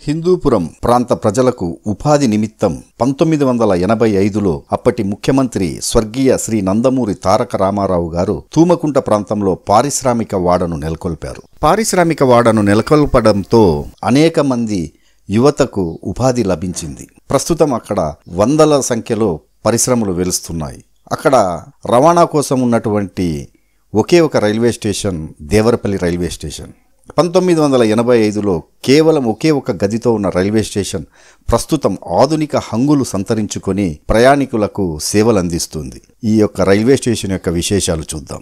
హిందూపురం ప్రాంత ప్రజలకు ఉపాధి నిమిత్తం పంతొమ్మిది వందల ఎనభై ఐదులో అప్పటి ముఖ్యమంత్రి స్వర్గీయ శ్రీ నందమూరి తారక రామారావు గారు తూమకుంట ప్రాంతంలో పారిశ్రామిక వాడను నెలకొల్పారు. పారిశ్రామిక వాడను నెలకొల్పడంతో అనేక మంది యువతకు ఉపాధి లభించింది. ప్రస్తుతం అక్కడ వందల సంఖ్యలో పరిశ్రమలు వెలుస్తున్నాయి. అక్కడ రవాణా కోసం ఉన్నటువంటి ఒకే ఒక railway station Devarapalli railway station. పంతొమ్మిది వందల ఎనభై ఐదులో కేవలం ఒకే ఒక గదితో ఉన్న రైల్వే స్టేషన్ ప్రస్తుతం ఆధునిక హంగులు సంతరించుకొని ప్రయాణికులకు సేవలందిస్తుంది. ఈ యొక్క రైల్వే స్టేషన్ యొక్క విశేషాలు చూద్దాం.